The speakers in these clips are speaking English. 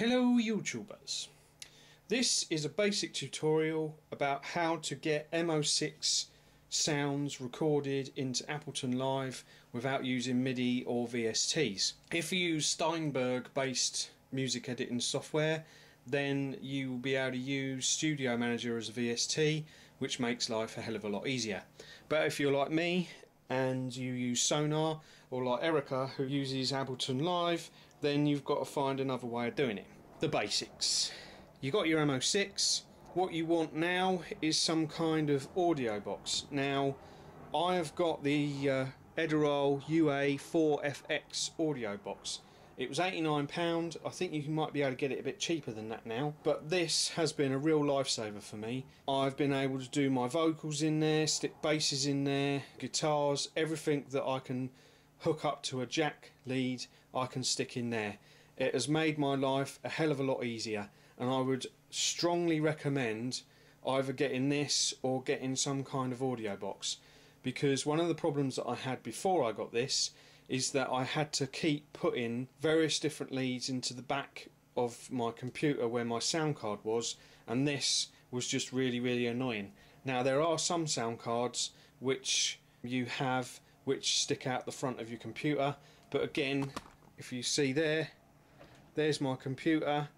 Hello YouTubers. This is a basic tutorial about how to get MO6 sounds recorded into Ableton Live without using MIDI or VSTs. If you use Steinberg based music editing software then you will be able to use Studio Manager as a VST which makes life a hell of a lot easier. But if you're like me and you use Sonar or like Erica who uses Ableton Live then you've got to find another way of doing it. The basics. You got your MO6. What you want now is some kind of audio box. Now, I have got the uh, Edirol UA4FX audio box. It was £89. I think you might be able to get it a bit cheaper than that now. But this has been a real lifesaver for me. I've been able to do my vocals in there, stick basses in there, guitars, everything that I can hook up to a jack lead I can stick in there. It has made my life a hell of a lot easier and I would strongly recommend either getting this or getting some kind of audio box because one of the problems that I had before I got this is that I had to keep putting various different leads into the back of my computer where my sound card was and this was just really really annoying. Now there are some sound cards which you have which stick out the front of your computer but again if you see there there's my computer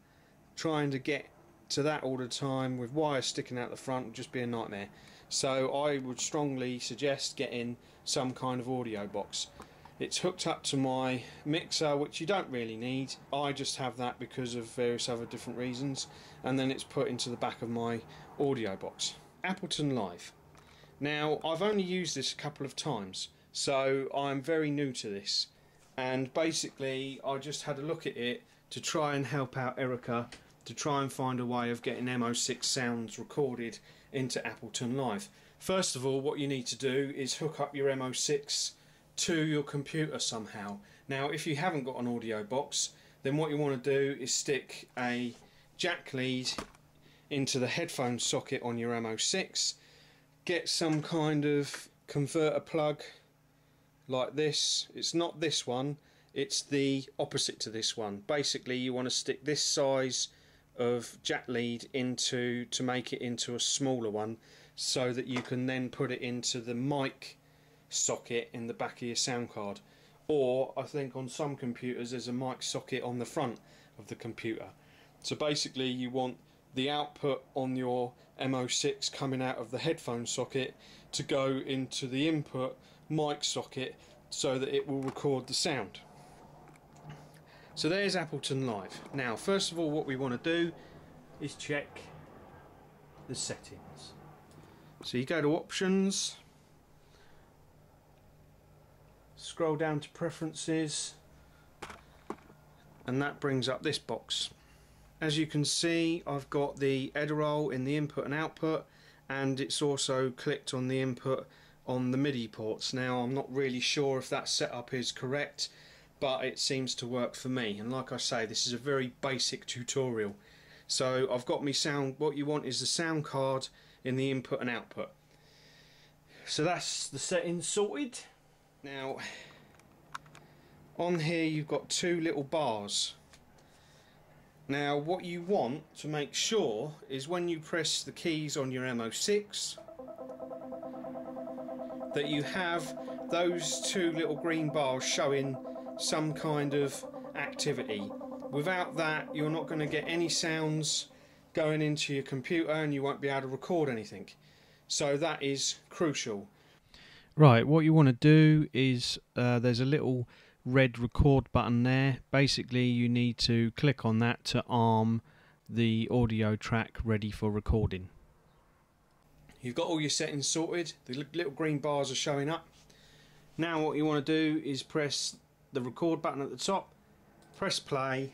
trying to get to that all the time with wires sticking out the front would just be a nightmare so I would strongly suggest getting some kind of audio box it's hooked up to my mixer which you don't really need. I just have that because of various other different reasons and then it's put into the back of my audio box. Ableton Live. Now I've only used this a couple of times so I'm very new to this and basically I just had a look at it to try and help out Erica to try and find a way of getting MO6 sounds recorded into Ableton Live. First of all what you need to do is hook up your MO6 to your computer somehow. Now if you haven't got an audio box then what you want to do is stick a jack lead into the headphone socket on your MO6 get some kind of converter plug like this. It's not this one, it's the opposite to this one. Basically you want to stick this size of jack lead into to make it into a smaller one so that you can then put it into the mic socket in the back of your sound card or I think on some computers there's a mic socket on the front of the computer so basically you want the output on your MO6 coming out of the headphone socket to go into the input mic socket so that it will record the sound. So there's Ableton Live. Now first of all what we want to do is check the settings. So you go to options, scroll down to preferences and that brings up this box. As you can see I've got the Edirol in the input and output and it's also clicked on the input on the MIDI ports. Now I'm not really sure if that setup is correct but it seems to work for me and like I say this is a very basic tutorial so I've got me sound what you want is the sound card in the input and output so that's the settings sorted now on here you've got two little bars now what you want to make sure is when you press the keys on your MO6 that you have those two little green bars showing some kind of activity. Without that you're not going to get any sounds going into your computer and you won't be able to record anything. So that is crucial. Right, what you want to do is uh, there's a little red record button there. Basically, you need to click on that to arm the audio track ready for recording. You've got all your settings sorted, the little green bars are showing up. Now what you want to do is press the record button at the top, press play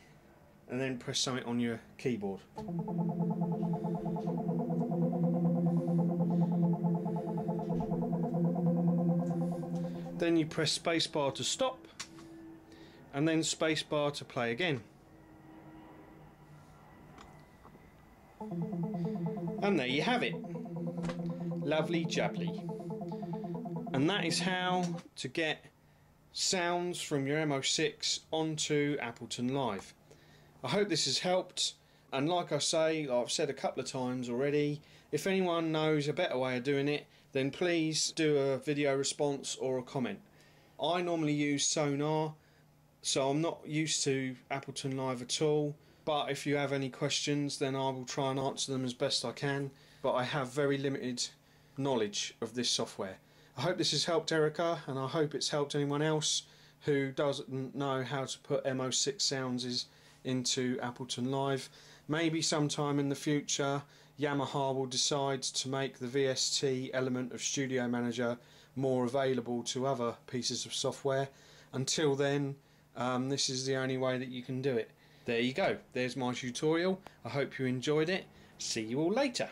and then press something on your keyboard. Then you press spacebar to stop and then spacebar to play again. And there you have it. Lovely jubbly. And that is how to get sounds from your MO6 onto Ableton Live. I hope this has helped. And like I say, I've said a couple of times already, if anyone knows a better way of doing it, then please do a video response or a comment. I normally use Sonar, so I'm not used to Ableton Live at all. But if you have any questions, then I will try and answer them as best I can. But I have very limited knowledge of this software. I hope this has helped Erica, and I hope it's helped anyone else who doesn't know how to put MO6 sounds into Ableton Live. Maybe sometime in the future, Yamaha will decide to make the VST element of Studio Manager more available to other pieces of software. Until then, um, this is the only way that you can do it. There you go, there's my tutorial. I hope you enjoyed it. See you all later.